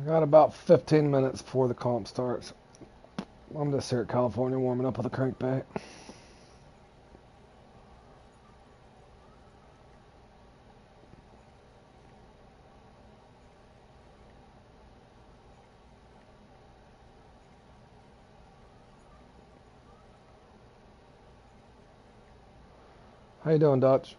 I got about 15 minutes before the comp starts. I'm just here at California warming up with a crankbait. How you doing, Dutch?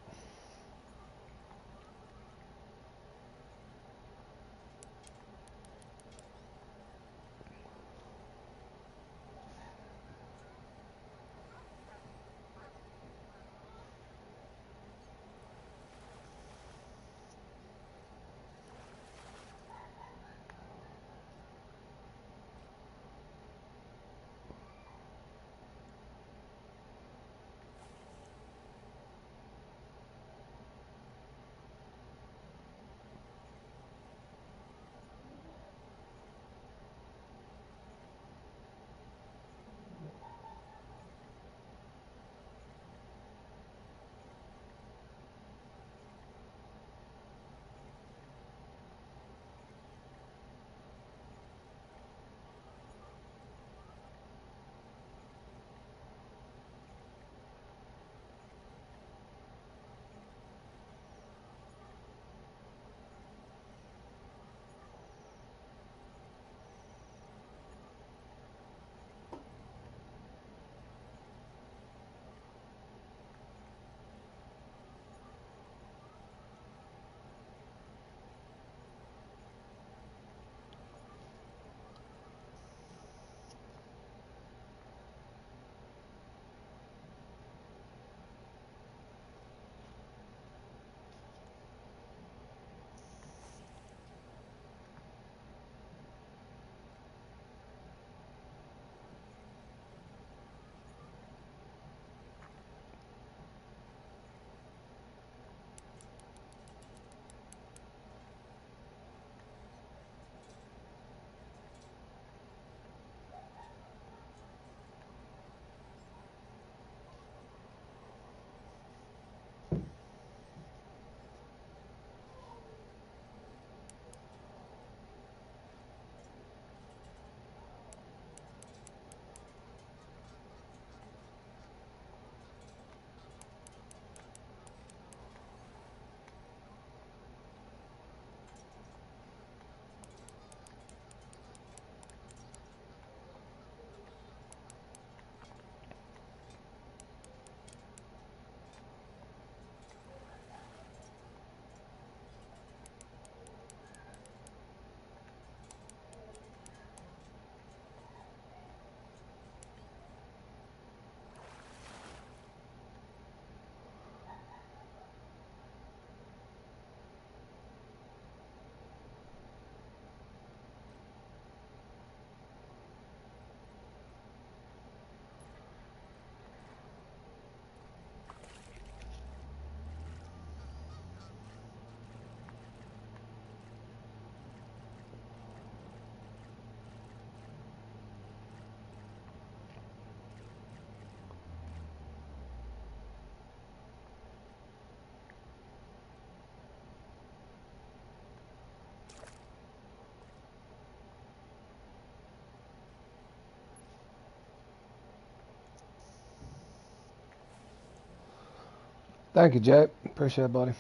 Thank you, Jay. Appreciate it, buddy.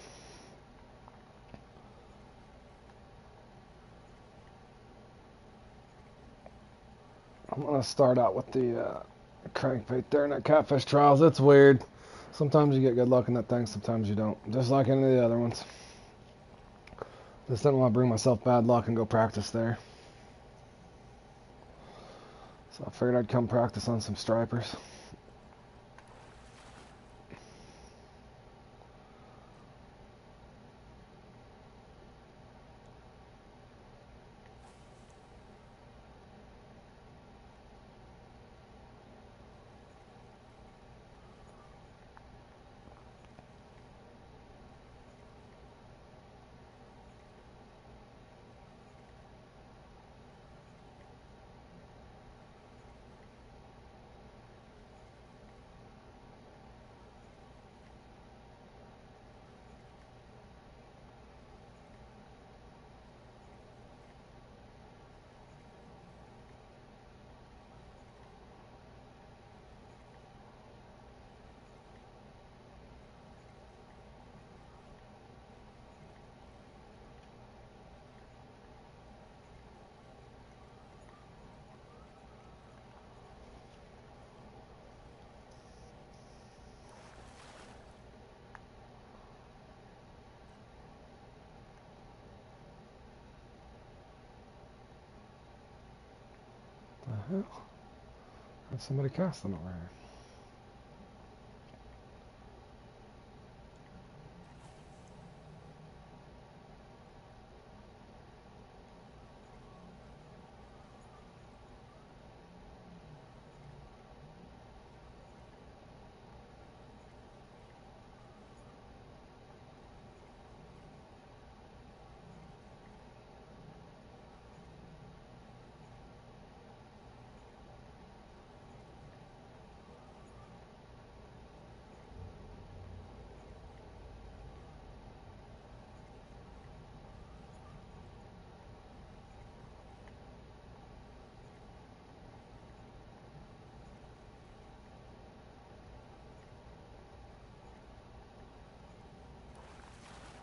I'm gonna start out with the uh, crankbait there in that catfish trials. It's weird. Sometimes you get good luck in that thing, sometimes you don't. Just like any of the other ones. Just didn't want to bring myself bad luck and go practice there. So I figured I'd come practice on some stripers. Somebody casting over here.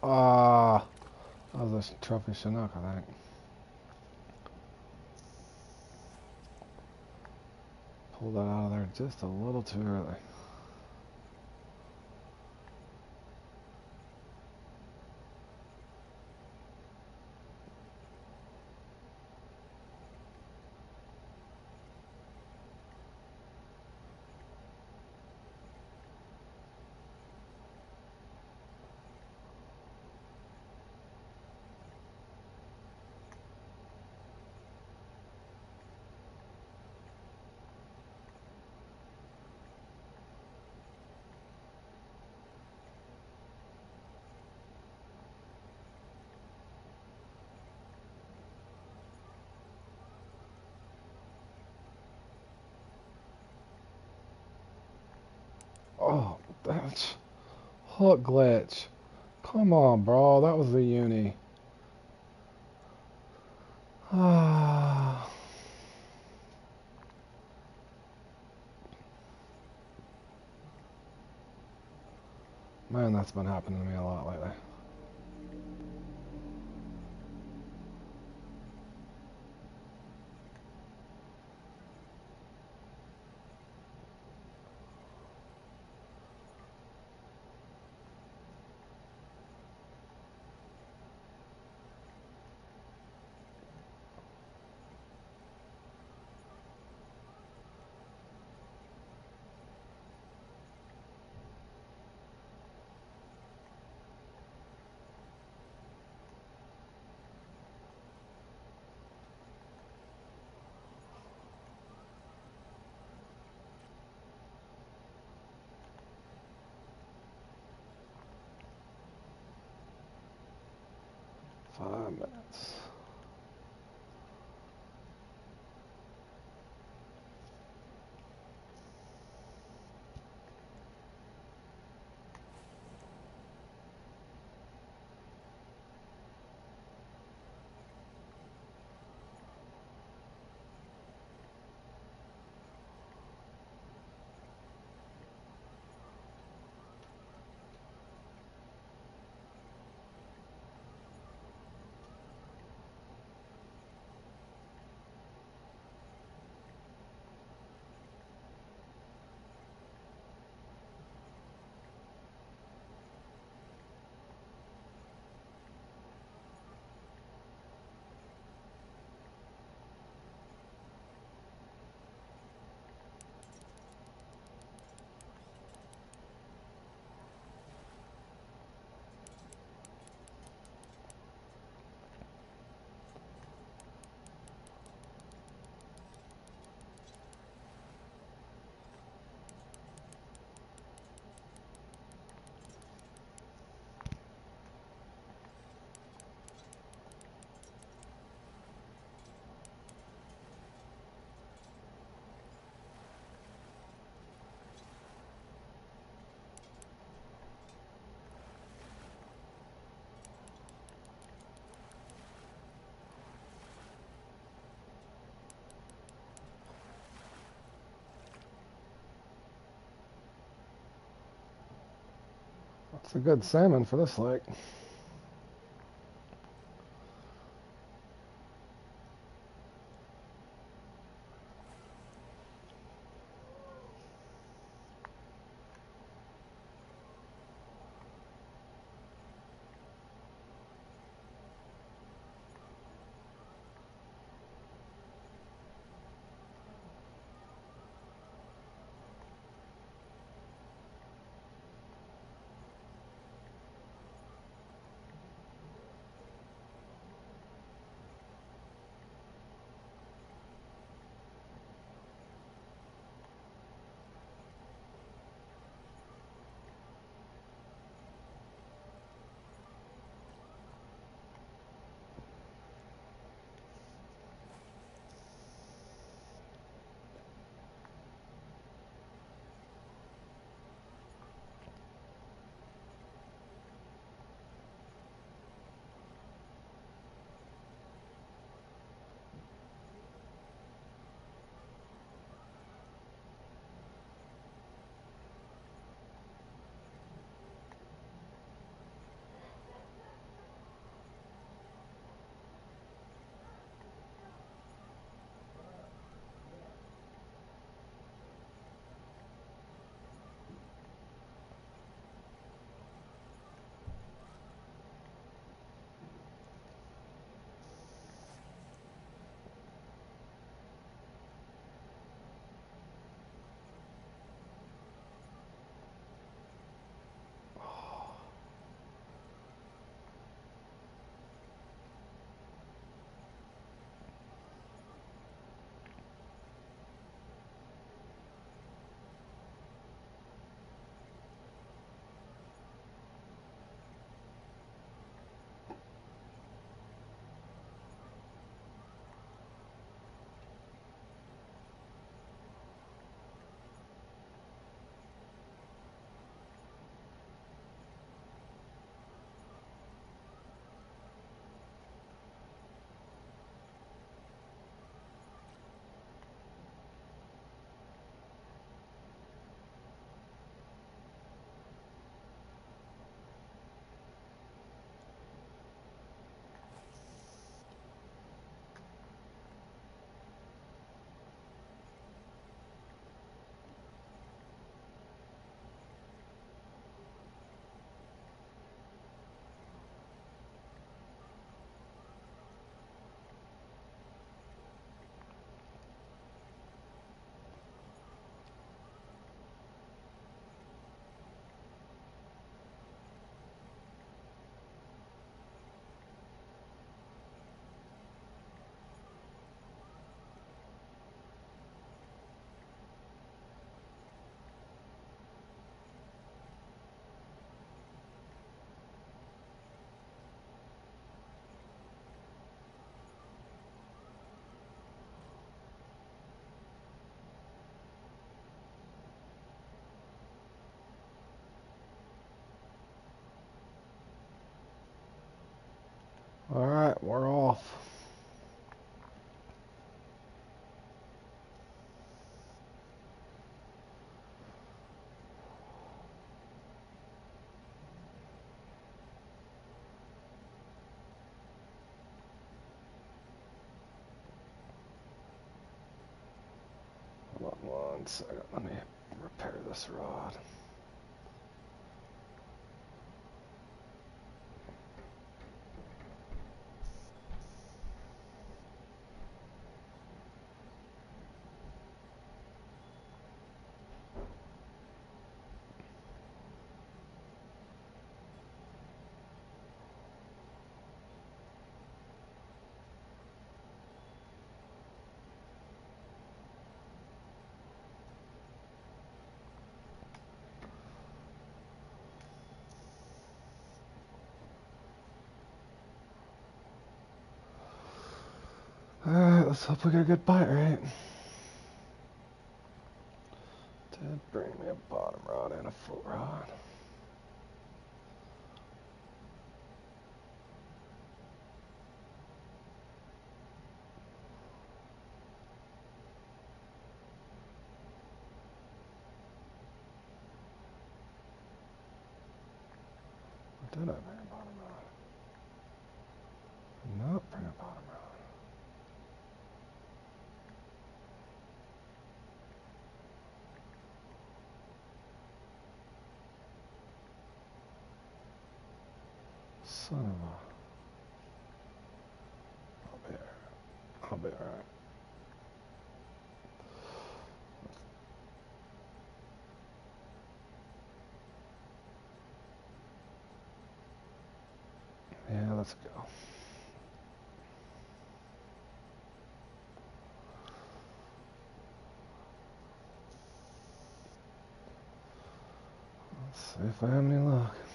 Ah, that was a trophy Chinook, I think. Pulled that out of there just a little too early. Oh, that's hook glitch. Come on, bro. That was the uni. Man, that's been happening to me a lot lately. Five minutes. That's a good salmon for this lake. One second, let me repair this rod. Alright, let's hope we get a good bite, right? Did bring me a bottom rod and a foot rod. Or Did I bring a bottom rod? Did Not bring a bottom rod. Son of a. I'll be alright. I'll be alright. Yeah, let's go. Let's see if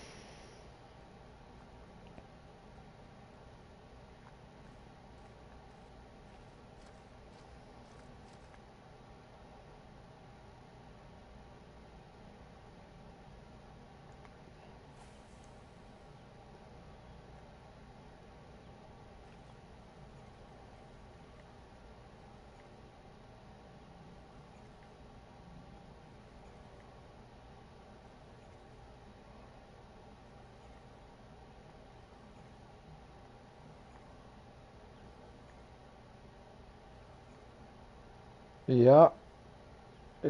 Yeah,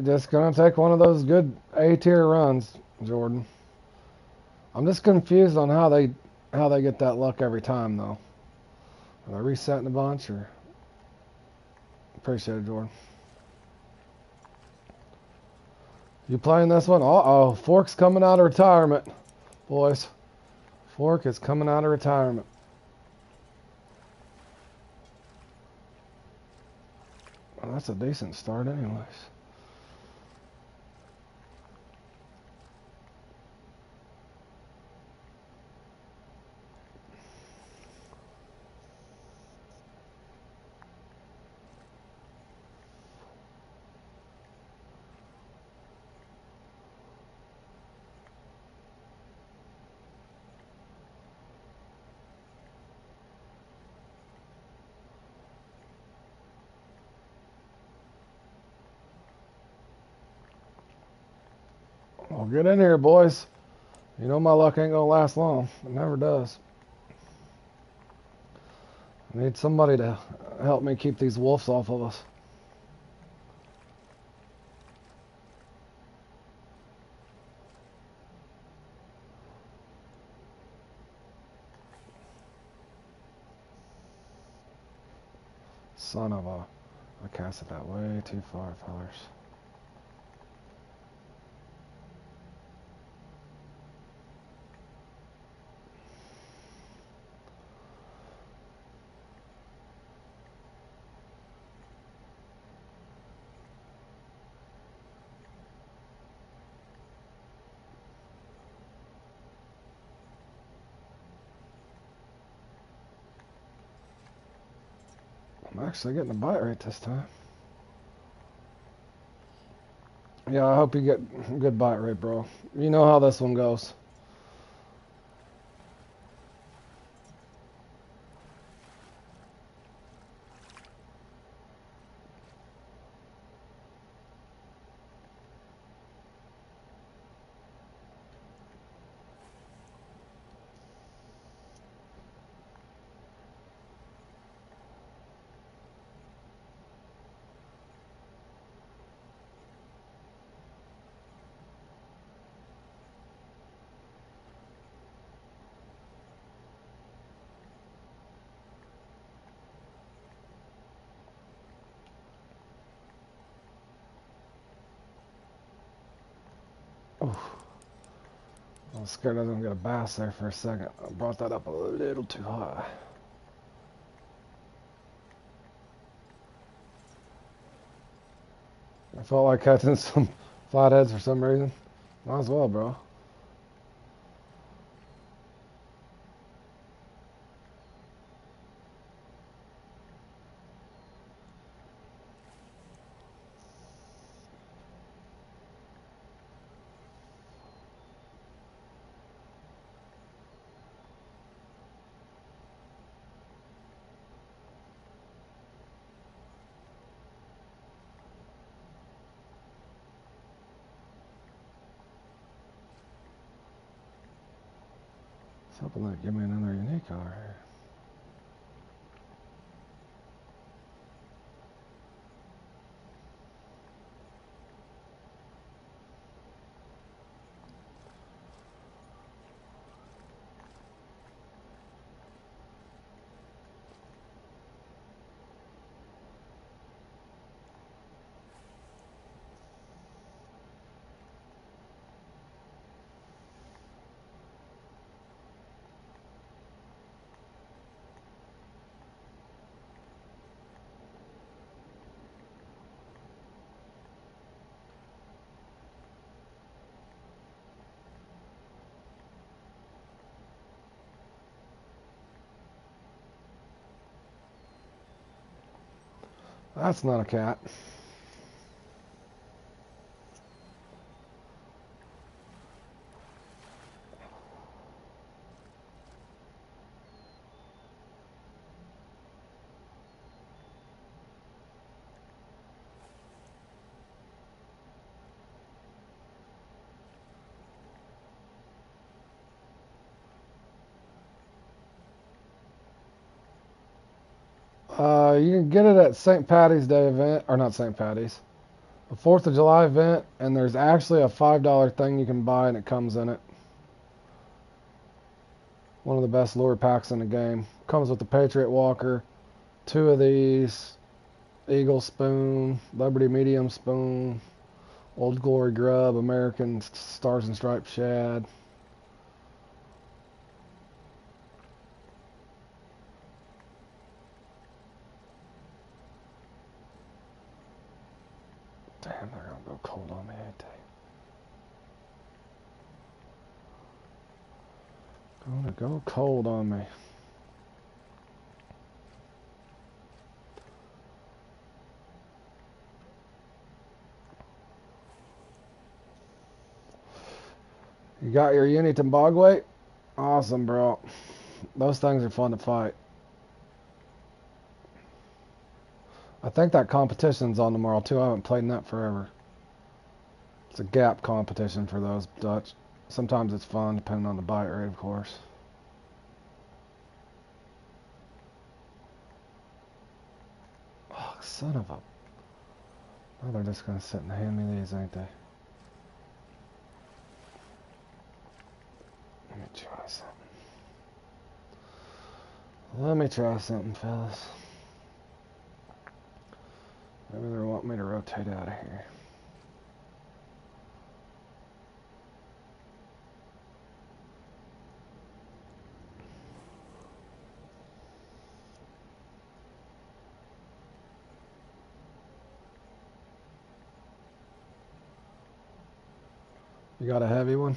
just gonna take one of those good A tier runs, Jordan. I'm just confused on how they how they get that luck every time though. Are they resetting a bunch or? Appreciate it, Jordan. You playing this one? Uh oh, Fork's coming out of retirement, boys. Fork is coming out of retirement. Well, that's a decent start, anyways. Well, get in here, boys. You know my luck ain't gonna last long. It never does. I need somebody to help me keep these wolves off of us. Son of a... I cast it that way too far, fellers. Actually getting a bite rate this time. Yeah, I hope you get good bite rate, bro. You know how this one goes. I was scared I was gonna get a bass there for a second. I brought that up a little too high. I felt like catching some flatheads for some reason. Might as well, bro. Something like give me another unique car here. That's not a cat. You can get it at St. Patty's Day event, or not St. Patty's, a Fourth of July event, and there's actually a five dollar thing you can buy, and it comes in it. One of the best lure packs in the game. Comes with the Patriot Walker, two of these, Eagle Spoon, Liberty Medium Spoon, Old Glory Grub, American Stars and Stripes Shad. Damn, they're gonna go cold on me, ain't they? Gonna go cold on me. You got your bog weight? Awesome, bro. Those things are fun to fight. I think that competition's on tomorrow too. I haven't played in that forever. It's a gap competition for those Dutch. Sometimes it's fun, depending on the bite rate, of course. Son of a... Oh, they're just gonna sit and hand me these, ain't they? Let me try something. Let me try something, fellas. Maybe they want me to rotate out of here. You got a heavy one?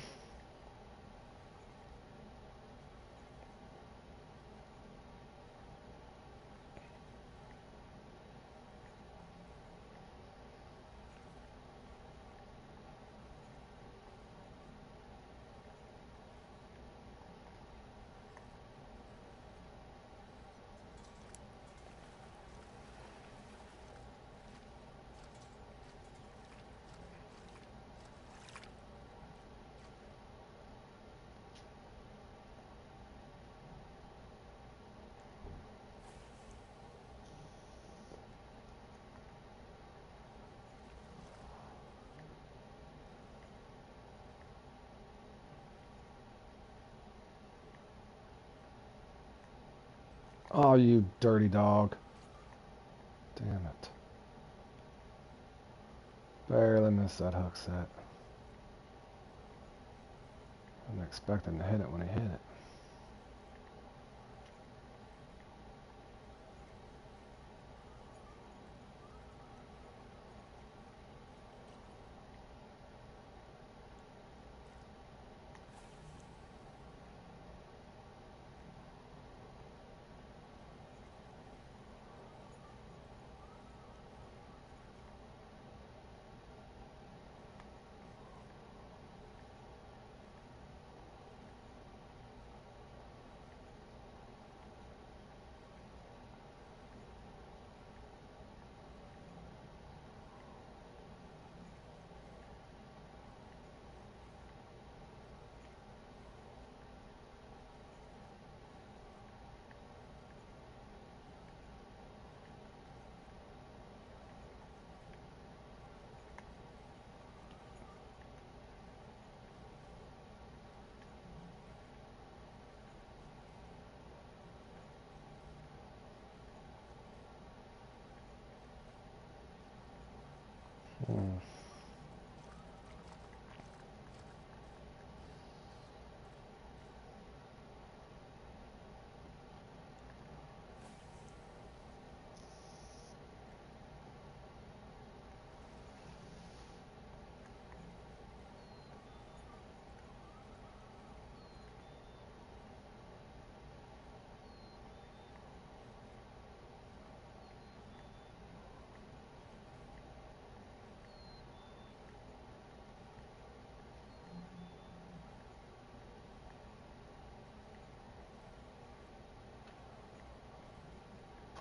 Oh, you dirty dog. Damn it. Barely missed that hook set. I'm expecting to hit it when I hit it.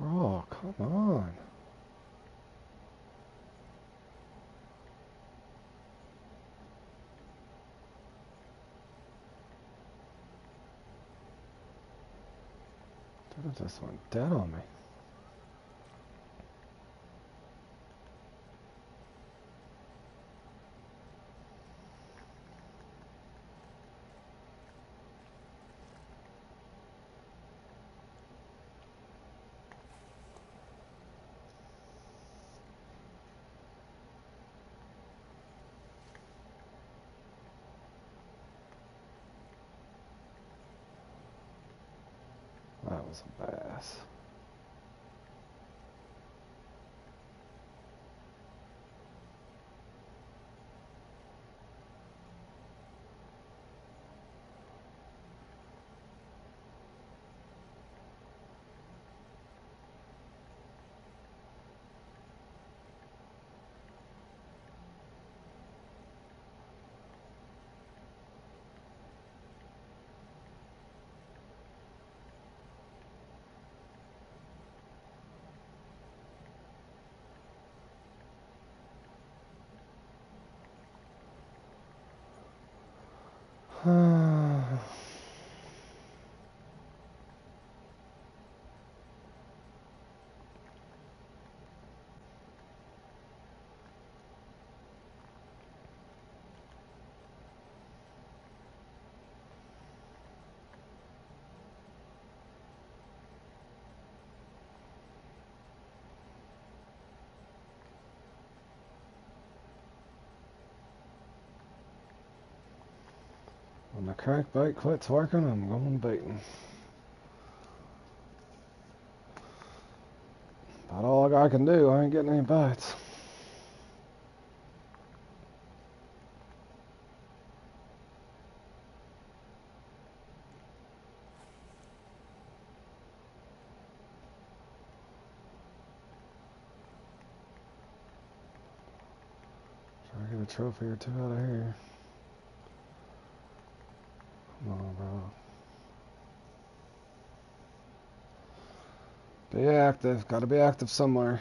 Bro, come on. Dude, just went dead on me. Bass. When the crankbait quits working, I'm going baiting. About all I can do. I ain't getting any bites. Trophy or two out of here. Come on, bro. Be active. Gotta be active somewhere.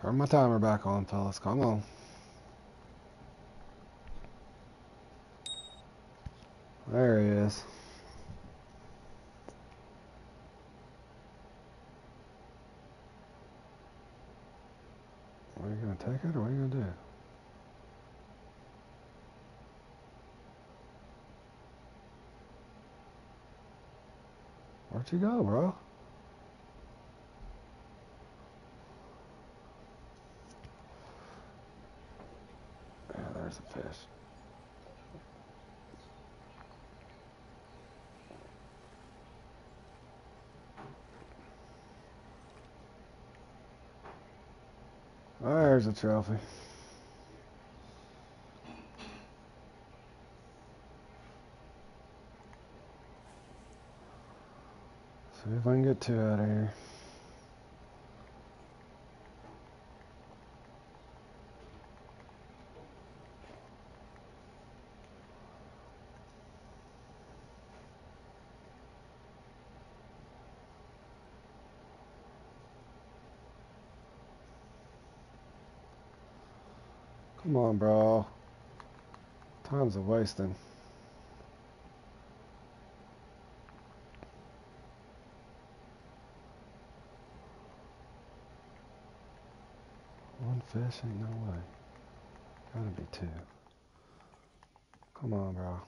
Turn my timer back on, fellas. Come on. There he is. Are you gonna take it or what are you gonna do? Where'd you go, bro? Yeah, there's a fish. There's a trophy. Get two out of here. Come on, bro. Time's a wasting. Fish ain't no way. Gotta be two. Come on, bro.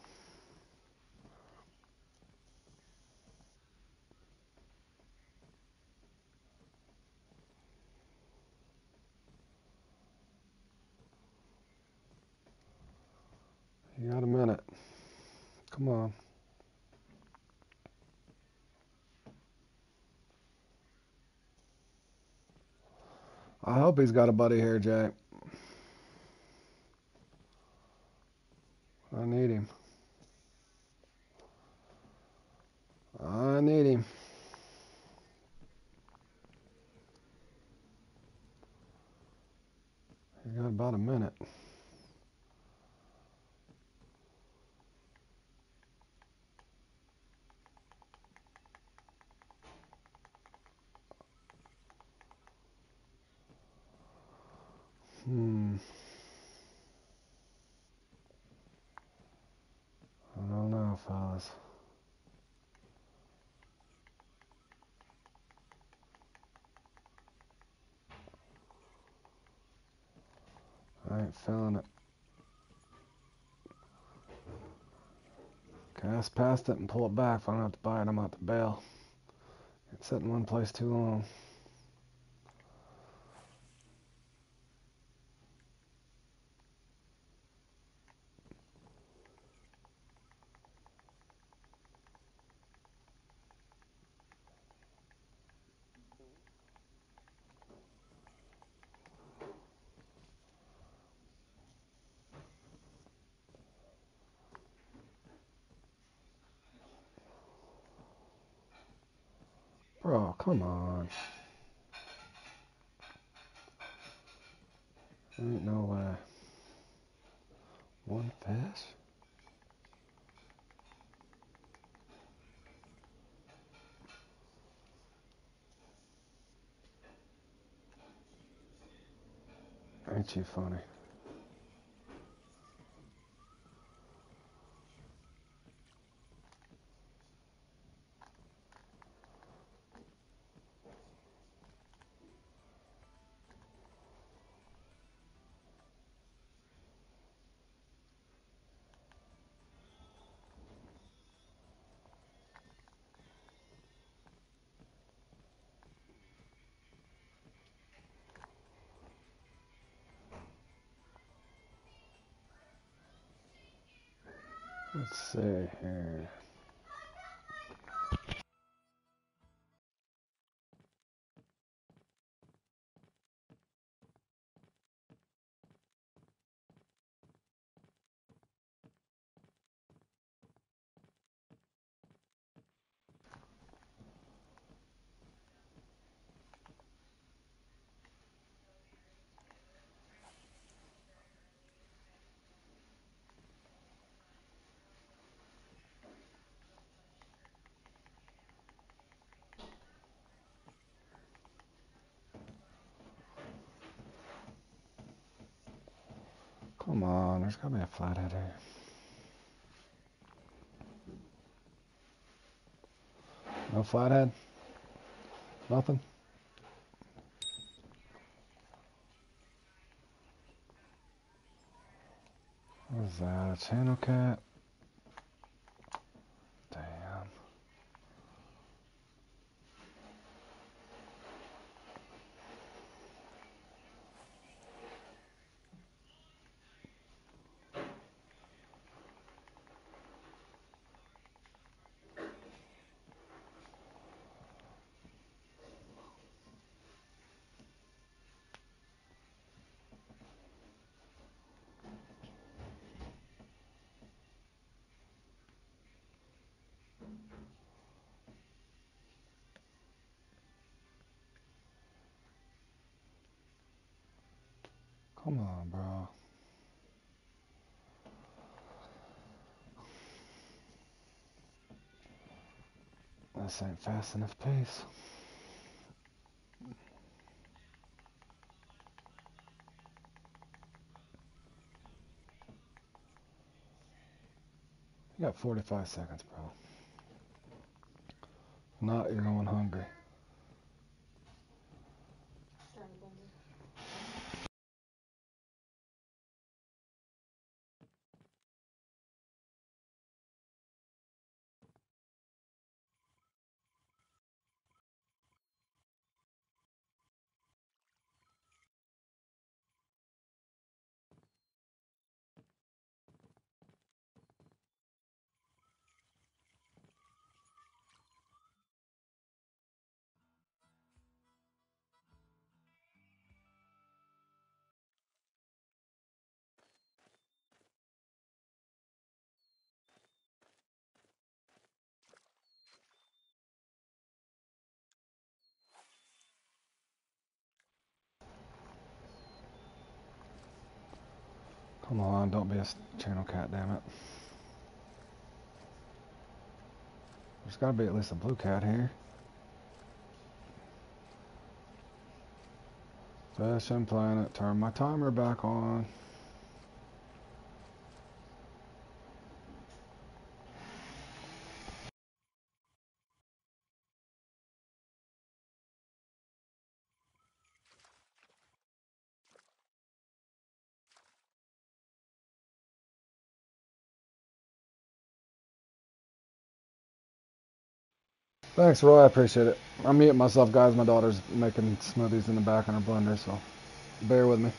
You got a minute. Come on. I hope he's got a buddy here, Jack. I need him. I need him. He's got about a minute. Hmm. I don't know, fellas. I ain't feeling it. Cast past it and pull it back. If I don't have to buy it, I'm out to bail. It's sitting in one place too long. Bro, come on. Ain't no way. One fish? You funny? Let's see here. Come on, there's gotta be a flathead here. No flathead? Nothing? What is that? A channel cat? This ain't fast enough pace. You got 45 seconds, bro. Not, you're going hungry. Come on, don't be a channel cat, damn it. There's gotta be at least a blue cat here. Fishing Planet, turn my timer back on. Thanks, Roy. I appreciate it. I'm muting myself, guys. My daughter's making smoothies in the back on her blender, so bear with me.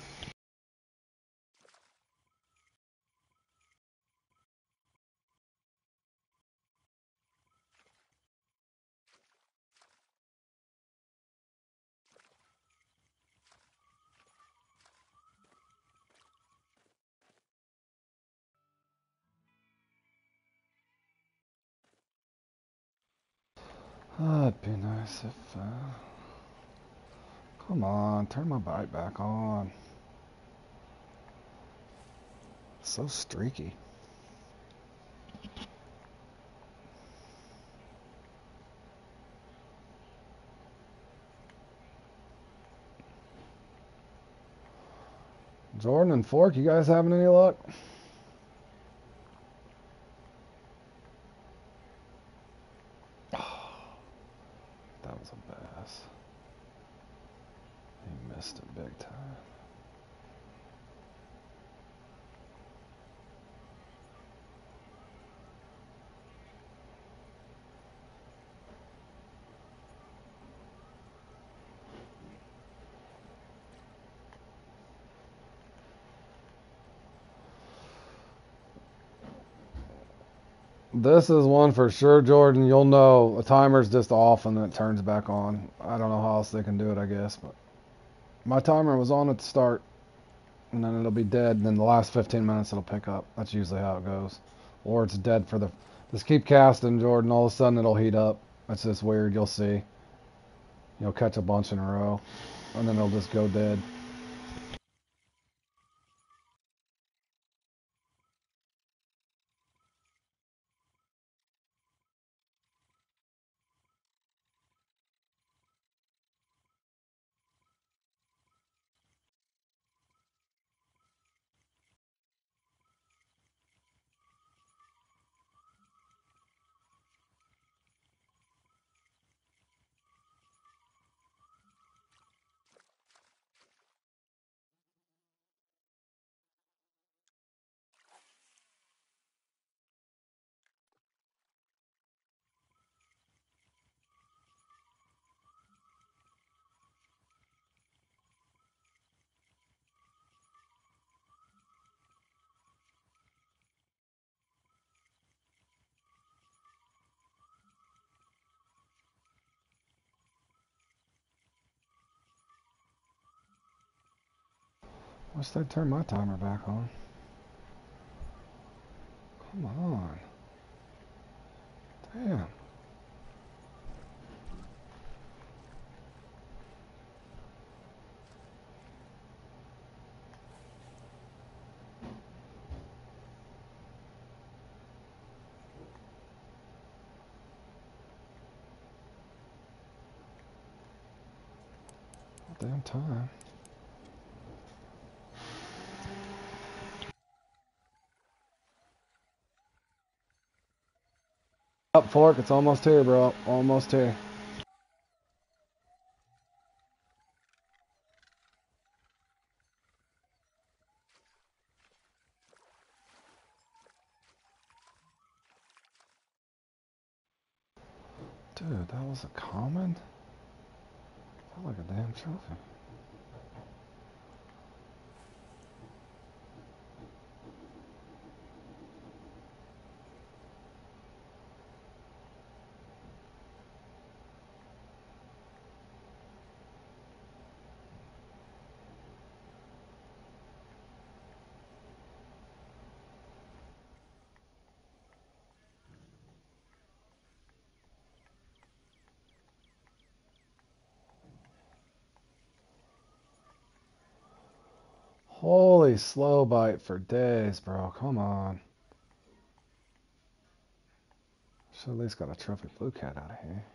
Oh, it'd be nice if. Uh... Come on, turn my bike back on. So streaky. Jordan and Fork, you guys having any luck? That was a bass. He missed it big time. This is one for sure, Jordan. You'll know the timer's just off and then it turns back on. I don't know how else they can do it, I guess, but my timer was on at the start and then it'll be dead and then the last 15 minutes it'll pick up. That's usually how it goes. Or it's dead for the just keep casting, Jordan. All of a sudden it'll heat up. That's just weird. You'll see. You'll catch a bunch in a row and then it'll just go dead. Wish they'd turn my timer back on. Come on. Damn. About damn time. Up fork, it's almost here, bro. Almost here. Dude, that was a common? Felt like a damn trophy. Holy slow bite for days, bro. Come on. Should at least got a trophy blue cat out of here.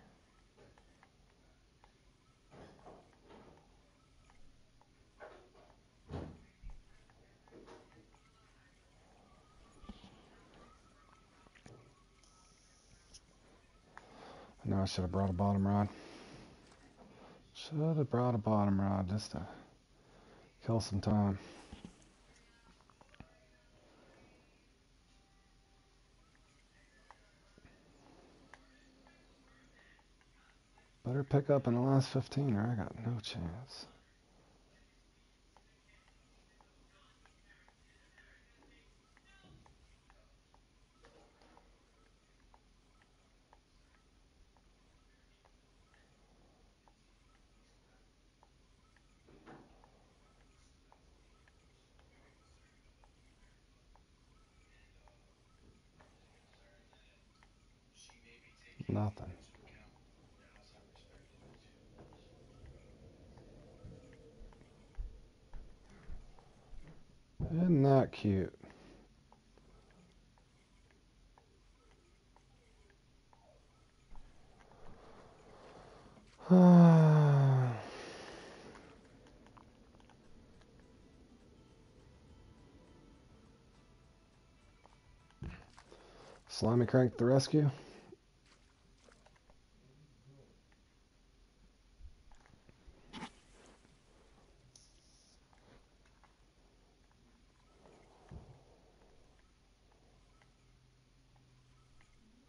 I know I should have brought a bottom rod. Should have brought a bottom rod just to kill some time. Better pick up in the last 15 or I got no chance. Nothing. Isn't that cute? Slimy Crank the rescue.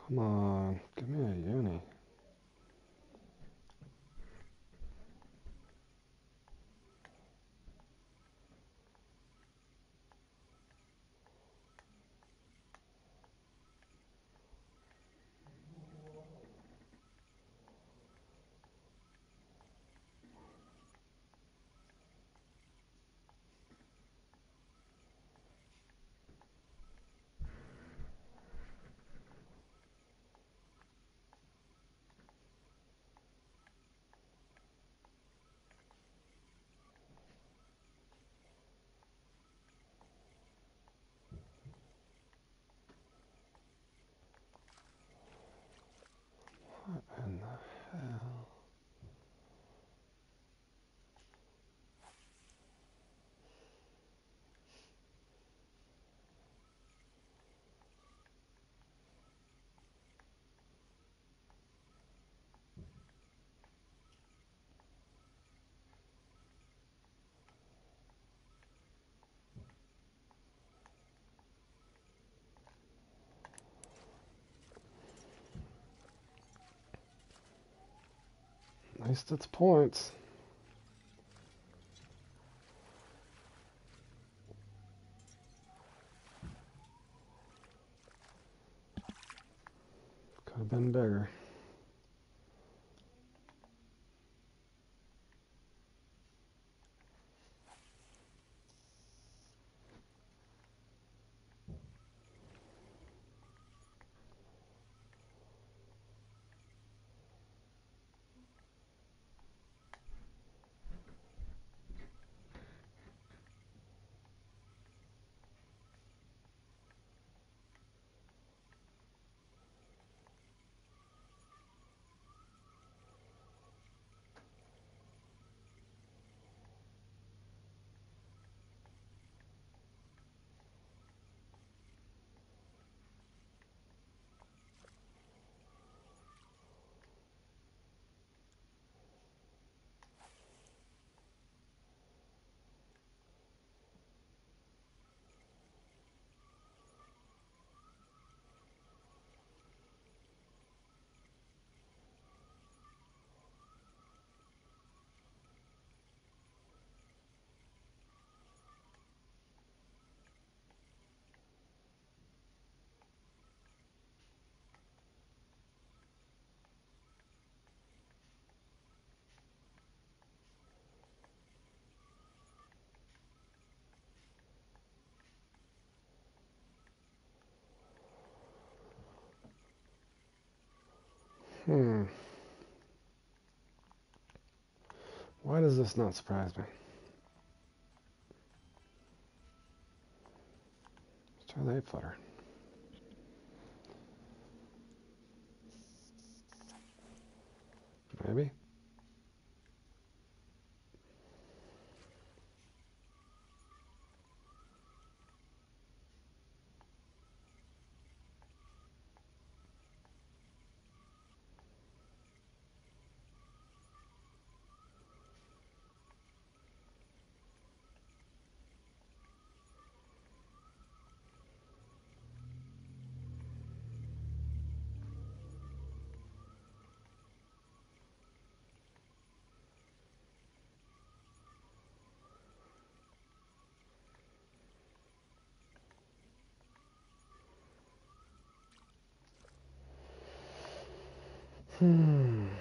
Come on, give me a uni. What in the hell? At least it's points. Hmm. Why does this not surprise me? Let's try the eight footer. Maybe. Hmm.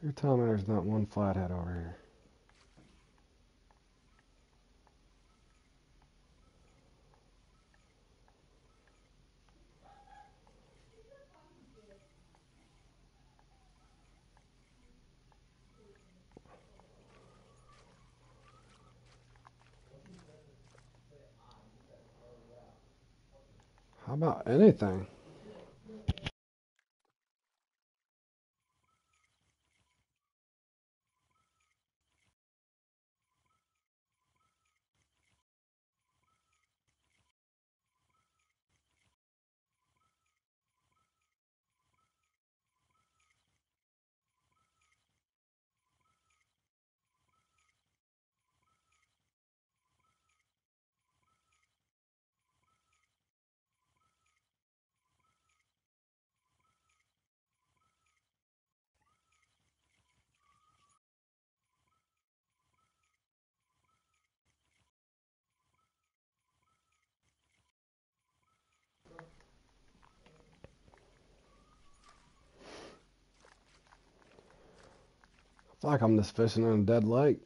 You're telling me there's not one flathead over here. How about anything? Like I'm just fishing in a dead lake.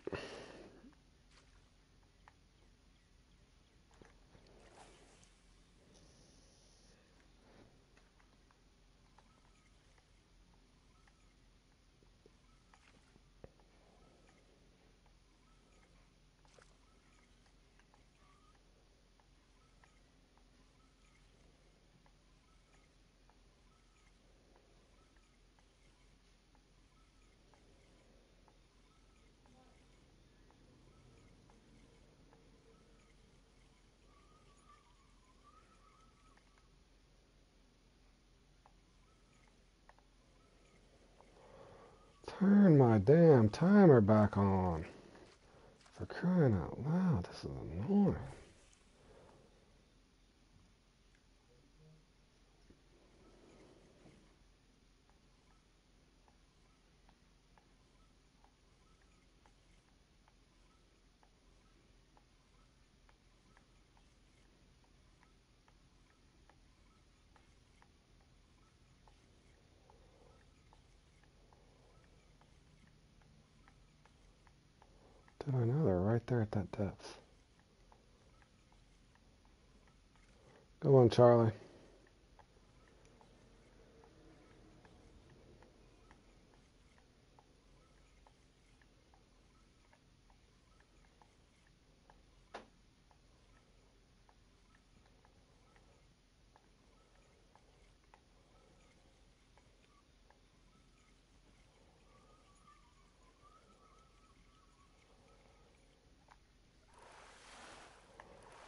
My damn timer back on. For crying out loud, this is annoying. Did I know they're right there at that depth? Go on, Charlie.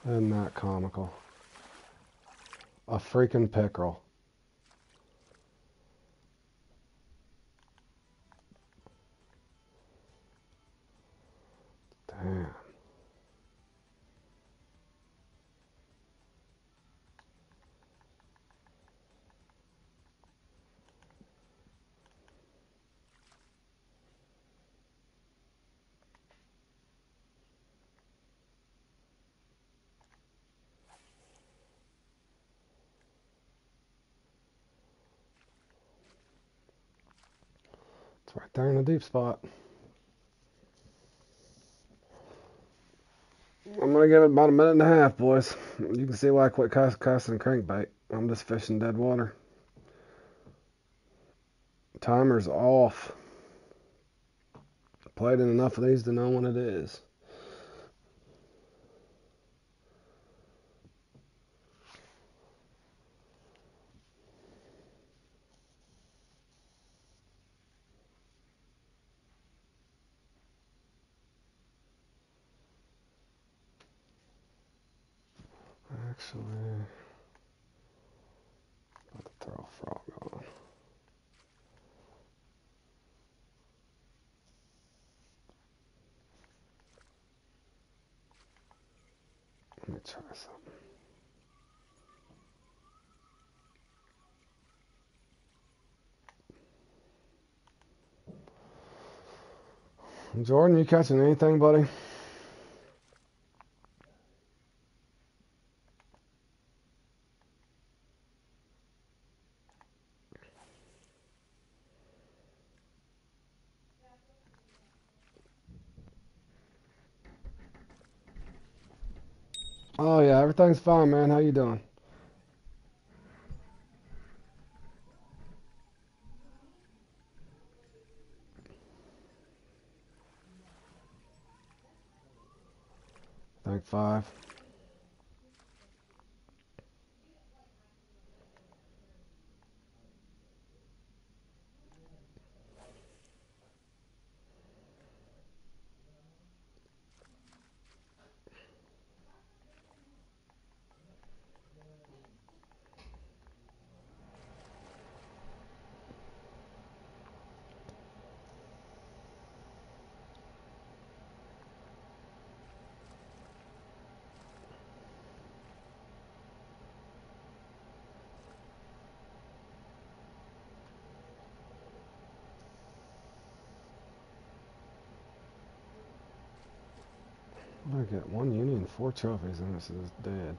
Isn't that comical? A freaking pickerel. It's right there in the deep spot. I'm gonna give it about a minute and a half, boys. You can see why I quit casting crankbait. I'm just fishing dead water. Timer's off. Played in enough of these to know when it is. About to throw a frog on. Let me try something. Jordan, you catching anything, buddy? Oh yeah, everything's fine, man. How you doing? Thank five. I get one uni and four trophies, and this is dead.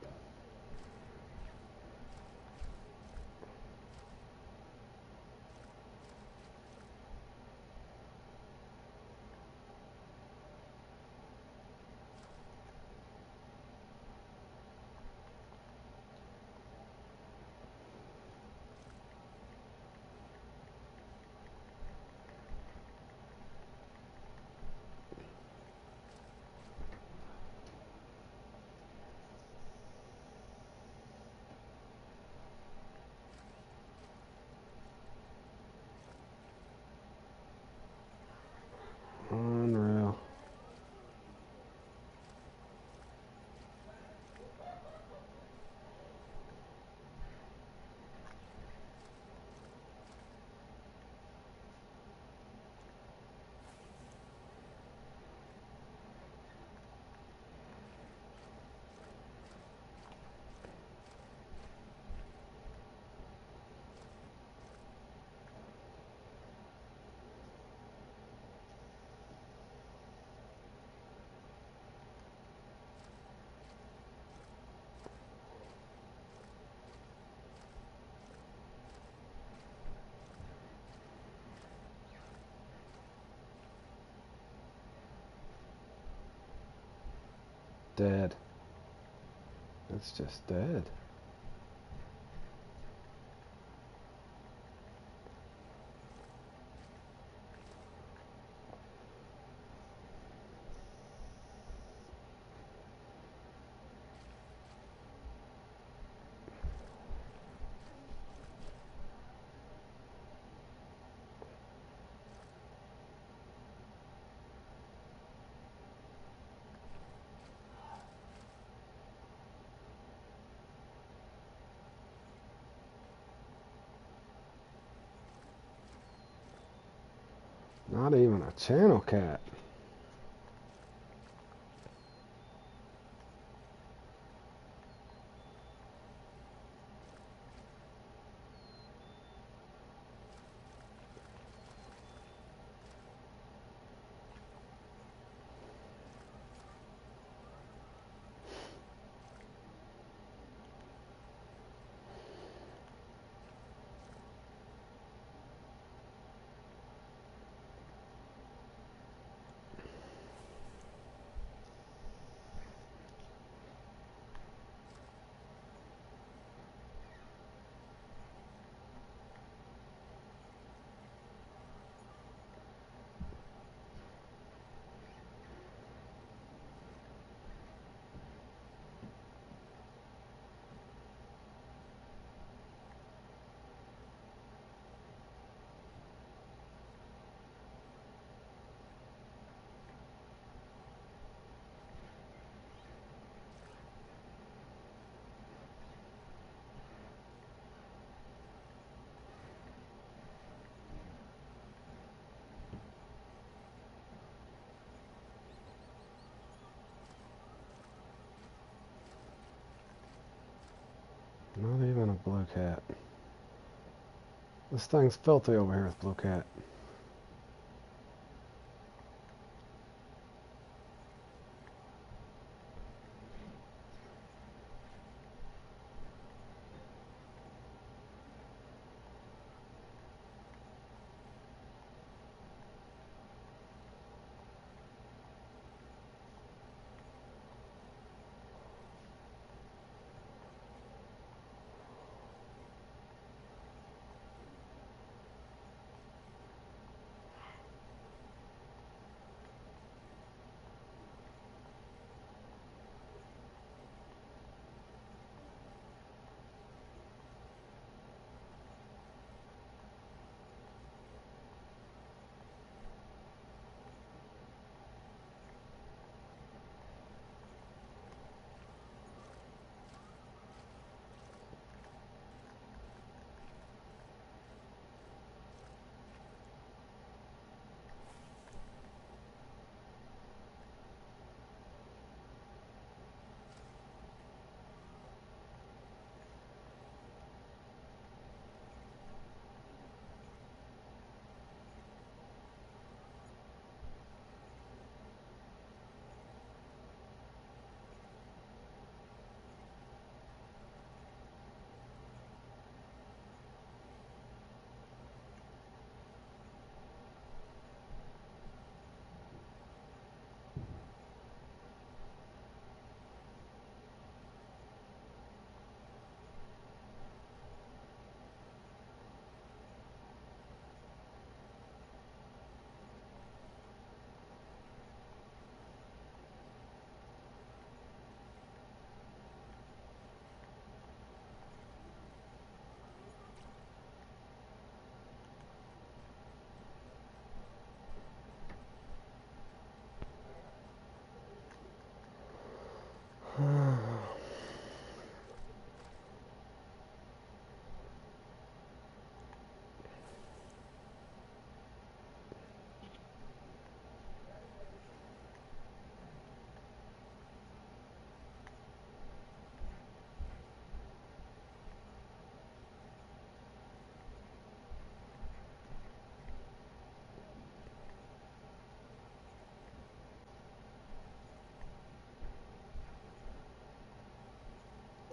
Dead. It's just dead. Not even a channel cat. Cat. This thing's filthy over here with blue cat.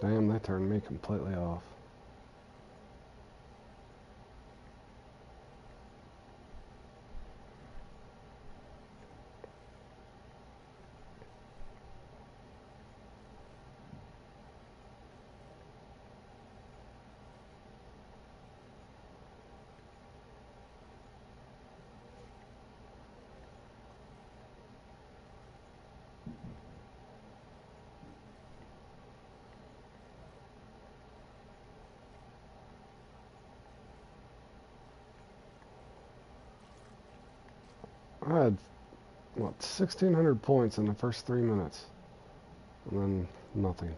Damn, they turned me completely off. I had, what, 1,600 points in the first three minutes. And then nothing.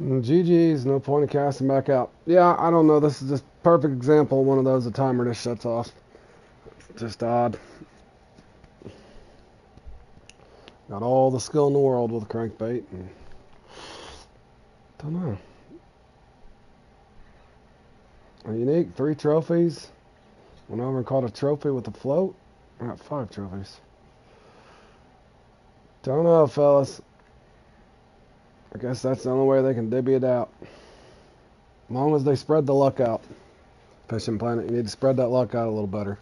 GG's, no point in casting back out. Yeah, I don't know. This is just perfect example of one of those the timer just shuts off. Just odd. Got all the skill in the world with a crankbait. And don't know. A unique, three trophies. Went over and caught a trophy with a float. I got five trophies. Don't know, fellas. I guess that's the only way they can divvy it out. As long as they spread the luck out. Fishing Planet, you need to spread that luck out a little better.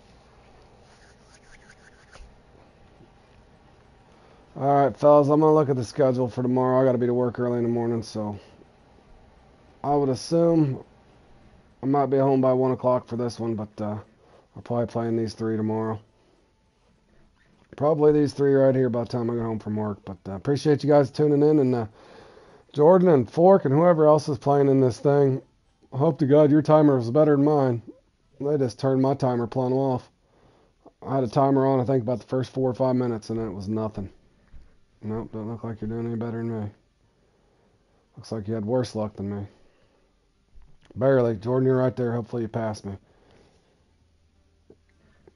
Alright, fellas, I'm going to look at the schedule for tomorrow. I got to be to work early in the morning, so I would assume I might be home by 1 o'clock for this one, but uh, I'll probably play in these three tomorrow. Probably these three right here by the time I get home from work. But uh, appreciate you guys tuning in. And uh, Jordan and Fork and whoever else is playing in this thing, hope to God your timer was better than mine. They just turned my timer plumb off. I had a timer on, I think, about the first four or five minutes, and it was nothing. Nope, don't look like you're doing any better than me. Looks like you had worse luck than me. Barely. Jordan, you're right there. Hopefully you pass me.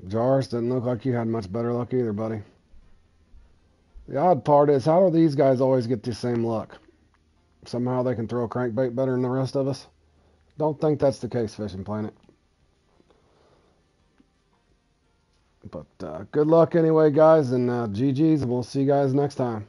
Jars didn't look like you had much better luck either, buddy. The odd part is, how do these guys always get the same luck? Somehow they can throw a crankbait better than the rest of us? Don't think that's the case, Fishing Planet. But uh, good luck anyway, guys, and uh, GG's, we'll see you guys next time.